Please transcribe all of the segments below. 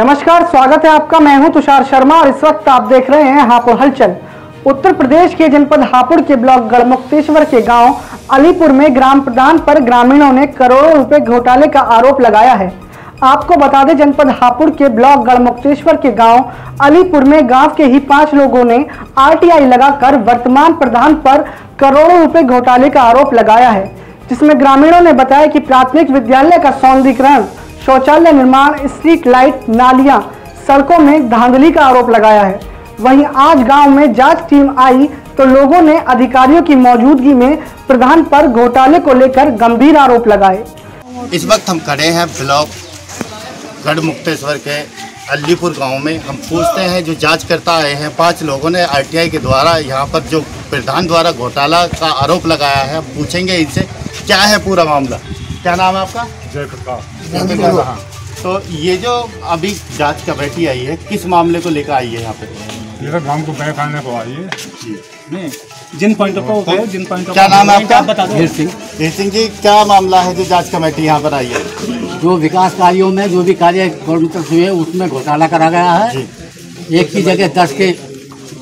नमस्कार, स्वागत है आपका। मैं हूँ तुषार शर्मा और इस वक्त आप देख रहे हैं हापुड़ हलचल। उत्तर प्रदेश के जनपद हापुड़ के ब्लॉक गढ़मुक्तेश्वर के गाँव अलीपुर में ग्राम प्रधान पर ग्रामीणों ने करोड़ों रुपए घोटाले का आरोप लगाया है। आपको बता दें, जनपद हापुड़ के ब्लॉक गढ़मुक्तेश्वर के गाँव अलीपुर में गाँव के ही पाँच लोगों ने आरटीआई लगाकर वर्तमान प्रधान पर करोड़ों रुपए घोटाले का आरोप लगाया है, जिसमें ग्रामीणों ने बताया कि प्राथमिक विद्यालय का सौंदर्यीकरण शौचालय निर्माण स्ट्रीट लाइट नालियाँ, सड़कों में धांधली का आरोप लगाया है। वहीं आज गाँव में जाँच टीम आई तो लोगों ने अधिकारियों की मौजूदगी में प्रधान पर घोटाले को लेकर गंभीर आरोप लगाए। इस वक्त हम खड़े हैं ब्लॉक गढ़ मुक्तेश्वर के अलीपुर गाँव में। हम पूछते हैं, जो जाँच करता आए हैं, पाँच लोगों ने आरटीआई के द्वारा यहाँ पर जो प्रधान द्वारा घोटाला का आरोप लगाया है, पूछेंगे इनसे, क्या है पूरा मामला? क्या नाम है आपका? जय प्रकाश हाँ। तो ये जो अभी जाँच कमेटी आई है किस मामले को लेकर आई है यहाँ पे? ये तो गाँव को बैक आने को आई है। जिन पॉइंटों को गए जिन पॉइंटों क्या नाम है आपका? बता दो। सिंह। सिंह जी क्या मामला है जो जाँच कमेटी यहाँ पर आई है? जो विकास कार्यों में जो भी कार्य हुए उसमें घोटाला करा गया है। एक की जगह दस के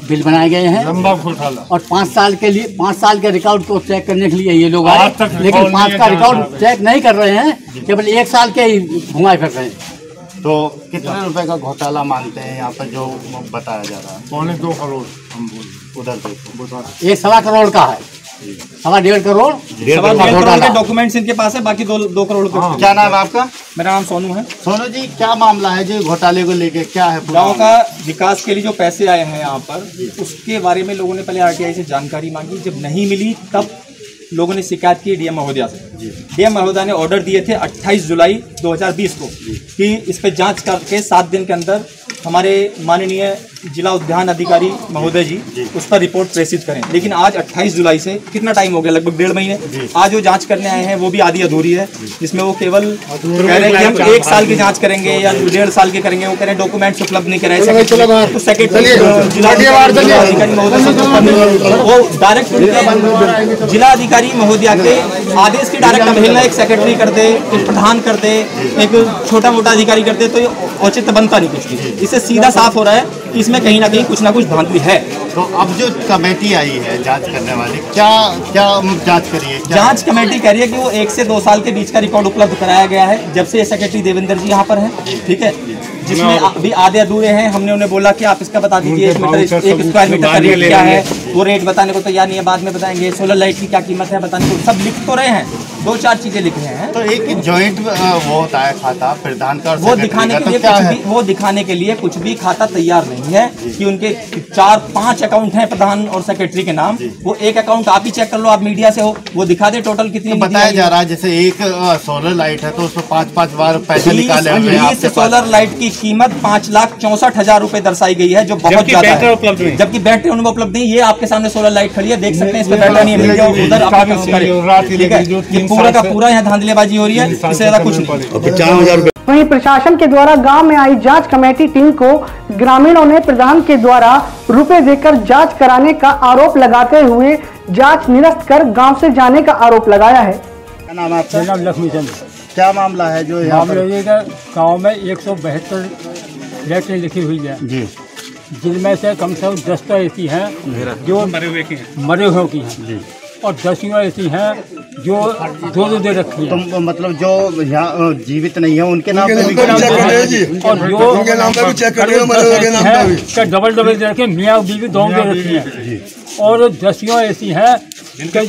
बिल बनाए गए हैं। लंबा घोटाला। और पाँच साल के लिए पाँच साल के रिकॉर्ड को चेक करने के लिए ये लोग आए। लेकिन पाँच का रिकॉर्ड चेक नहीं कर रहे हैं केवल एक साल के ही घुमाए फिर रहे हैं। तो कितने रुपए का घोटाला मानते हैं यहाँ पर जो बताया जा रहा है? पौने दो करोड़। हम बोल उधर देखो। बता एक सवा करोड़ का है। सवा डेढ़ करोड़ डेढ़ करोड़। डॉक्यूमेंट्स इनके पास है बाकी दो दो करोड़ रुपए क्या नाम है आपका? मेरा नाम सोनू है। सोनू जी क्या मामला है जी घोटाले को लेके? क्या है गाँव का विकास के लिए जो पैसे आए हैं यहाँ पर उसके बारे में लोगों ने पहले आरटीआई से जानकारी मांगी। जब नहीं मिली तब लोगों ने शिकायत की डीएम महोदया से। डीएम महोदया ने ऑर्डर दिए थे 28 जुलाई 2020 को कि इस पर जाँच करके सात दिन के अंदर हमारे माननीय जिला उद्यान अधिकारी महोदय जी उस पर रिपोर्ट प्रेषित करें। लेकिन आज 28 जुलाई से कितना टाइम हो गया? लगभग डेढ़ महीने। आज जो जाँच करने आए हैं वो भी आधी अधूरी है जिसमें वो केवल कह रहे हैं कि हम एक साल की जाँच करेंगे या डेढ़ साल की करेंगे वो कह रहे हैं डॉक्यूमेंट्स उपलब्ध नहीं कराए। जिला वो डायरेक्ट जिला अधिकारी महोदया के आदेश की डायरेक्ट अवहेलना एक सेक्रेटरी कर दे एक प्रधान कर दे एक छोटा मोटा अधिकारी कर दे तो ये औचित्य बनता नहीं कुछ इससे सीधा साफ़ हो रहा है कि इसमें कहीं ना कहीं कुछ ना कुछ धांधली है। तो अब जो कमेटी आई है जाँच करने वाली क्या क्या जाँच करी है क्या जाँच कमेटी कह रही है कि वो एक से दो साल के बीच का रिकॉर्ड उपलब्ध कराया गया है जब से सेक्रेटरी देवेंद्र जी यहाँ पर है ठीक है? जिसमें अभी आधे अधूरे हैं हमने उन्हें बोला कि आप इसका बता दीजिए एक मीटर एक स्क्वायर मीटर का रेट क्या है वो रेट बताने को तैयार नहीं है बाद में बताएँगे सोलर लाइट की क्या कीमत है बताने को सब लिख तो रहे हैं दो चार चीज़ें लिख रहे हैं। तो एक जॉइंट वो होता है खाता प्रधान का वो दिखाने के तो लिए कुछ भी वो दिखाने के लिए कुछ भी खाता तैयार नहीं है कि उनके चार पाँच अकाउंट हैं प्रधान और सेक्रेटरी के नाम। वो एक अकाउंट आप ही चेक कर लो आप मीडिया से हो वो दिखा दे टोटल कितनी तो बताया जा रहा है जैसे एक सोलर लाइट है तो उसमें पाँच पाँच बार पैसे निकाले बीस सोलर लाइट की कीमत पाँच लाख चौसठ हज़ार रूपए दर्शाई गई है जो बहुत ज़्यादा है। उपलब्ध जबकि बैटरी उनमें उपलब्ध नहीं ये आपके सामने सोलर लाइट खड़ी है देख सकते हैं इस बैटरी नहीं है पूरा का पूरा यहाँ धांधलेबाजी हो रही है इससे ज़्यादा कुछ नहीं। वहीं प्रशासन के द्वारा गाँव में आई जाँच कमेटी टीम को ग्रामीणों ने प्रधान के द्वारा रुपए देकर जाँच कराने का आरोप लगाते हुए जाँच निरस्त कर गाँव से जाने का आरोप लगाया है। क्या नाम आपका? नाम लक्ष्मी चंद्र। क्या मामला है जो यहाँ मामले ये गाँव में एक सौ बहत्तर लेटें लिखी हुई है। जी। जिनमें से कम से कम दस तो ऐसी हैं जो मरे हुए की मरे हुए की हैं। और दसियों ऐसी हैं जो दो दो दे रखी तो मतलब जो यहाँ जीवित नहीं है उनके नाम और जो उनके नाम पे भी चेक कर लियो, मरे हुए के नाम पे भी। क्या डबल डबल दे रखे मियाँ बीवी दोनों दे रखी हैं। और दसियों ऐसी हैं कि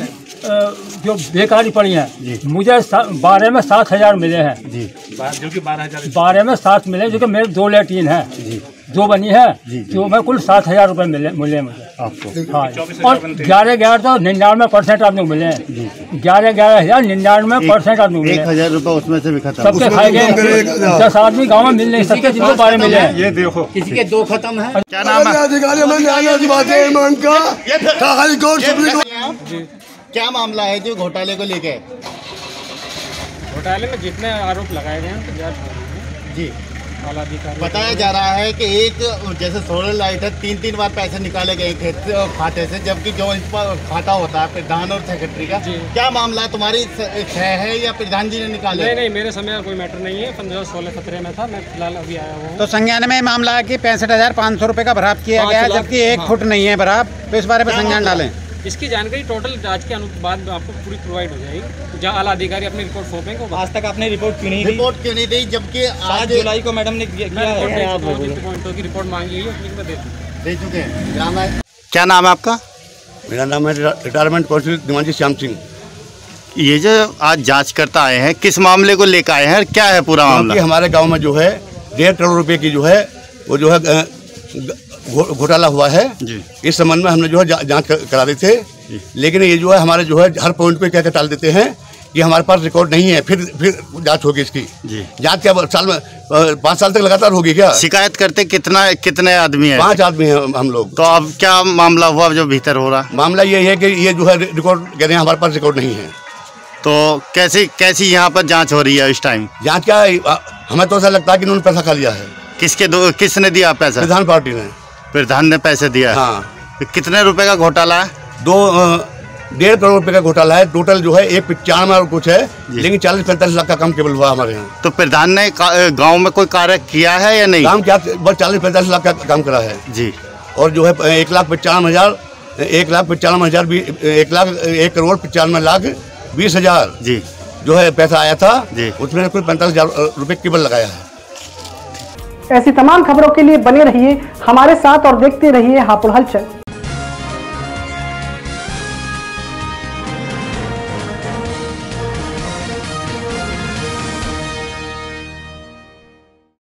जो बेकारी पड़ी हैं। मुझे बारह में सात हज़ार मिले हैं। जो। कि बारह हज़ार। बारह में सात मिले जो कि मेरे दो लेटीन है। दो बनी है जो मैं कुल सात हज़ार रुपये मिले मिले मुझे। आपको। हाँ। और ग्यारह ग्यारह तो निन्यानवे परसेंट आदमी मिले हैं। ग्यारह ग्यारह हज़ार निन्यानवे परसेंट आदमी मिले हज़ार रुपए उसमें से भी खत्म। सबके खाए तो गए दस आदमी गाँव में मिल नहीं सकते जिनको बारह मिले हैं। ये देखो। किसी के दो खत्म है। क्या नाम है? अधिकारी क्या मामला है जो घोटाले को लेके? घोटाले में जितने आरोप लगाए गए हैं उनको जाँच हो रही है जी। आला अधिकारी बताया जा रहा है कि एक जैसे सोलर लाइट है तीन तीन बार पैसे निकाले गए खेत खाते से जबकि जो इस पर खाता होता है प्रधान और सेक्रेटरी का क्या मामला है तुम्हारी छह है या प्रधान जी ने निकाले नहीं नहीं मेरे समय कोई मैटर नहीं है पंद्रह सोलह सत्रह में था मैं फ़िलहाल अभी आया हूँ तो संज्ञान में मामला है कि पैंसठ हज़ार पाँच सौ रुपये का भराव किया गया है जबकि एक हाँ। फुट नहीं है भराव तो इस बारे में संज्ञान? डालें इसकी जानकारी टोटल जाँच के बाद आपको पूरी प्रोवाइड हो जाएगी। जहाँ आला अधिकारी अपनी रिपोर्ट सौंपेंगे आज तक आपने रिपोर्ट क्यों नहीं रिपोर्ट क्यों नहीं दी? जबकि सात आज जुलाई को मैडम ने पॉइंटों की रिपोर्ट मांगी है दे चुके हैं। क्या नाम है क्या नाम है आपका? मेरा नाम है रिटायरमेंट काउंसिल दिमाजी श्याम सिंह। ये जो आज जाँच करता आए हैं किस मामले को लेकर आए हैं क्या है पूरा मामला? हमारे गाँव में जो है डेढ़ करोड़ रुपए की जो है वो जो है घोटाला हुआ है। जी। इस संबंध में हमने जो है जाँच करा दी थे। लेकिन ये जो है हमारे जो है हर पॉइंट पे क्या क्या टाल देते हैं कि हमारे पास रिकॉर्ड नहीं है। फिर फिर जाँच होगी इसकी। जाँच क्या साल में पाँच साल तक लगातार होगी क्या? शिकायत करते कितना कितने आदमी है? पाँच आदमी हैं हम- हम लोग। तो अब क्या मामला हुआ जो भीतर हो रहा? मामला ये है कि ये जो है रिकॉर्ड कह रहे हैं हमारे पास रिकॉर्ड नहीं है। तो कैसी कैसी यहाँ पर जाँच हो रही है इस टाइम? जाँच क्या हमें तो ऐसा लगता है कि उन्होंने पैसा खा लिया है। किसके दो किसने दिया पैसा? विधान पार्टी ने। प्रधान ने पैसे दिया। हाँ। कितने रुपए का घोटाला? है दो डेढ़ करोड़ रुपए का घोटाला है। टोटल जो है एक पचानवे और कुछ है। लेकिन चालीस पैंतालीस लाख का काम केवल हुआ हमारे यहाँ। तो प्रधान ने गाँव में कोई कार्य किया है या नहीं? काम क्या बस चालीस पैंतालीस लाख का काम करा है। जी। और जो है एक लाख पचानवे हज़ार एक लाख पचानवे हज़ार एक लाख एक करोड़ पचानवे लाख बीस हज़ार जी। जो है पैसा आया था। जी। उसमें कुल पैंतालीस हज़ार रुपये केवल लगाया है। ऐसी तमाम खबरों के लिए बने रहिए हमारे साथ और देखते रहिए हापुड़ हलचल।